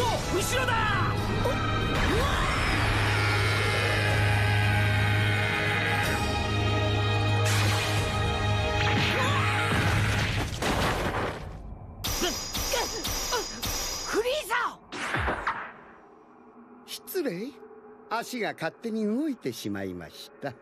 と後ろだ。フリーザ失礼。足が勝手に動いてしまいました。